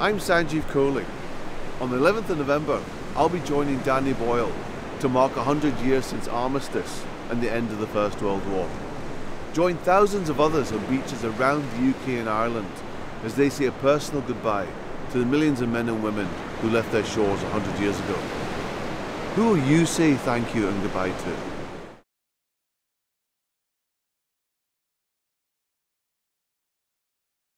I'm Sanjeev Kohli. On the 11th of November, I'll be joining Danny Boyle to mark 100 years since armistice and the end of the First World War. Join thousands of others on beaches around the UK and Ireland as they say a personal goodbye to the millions of men and women who left their shores 100 years ago. Who will you say thank you and goodbye to?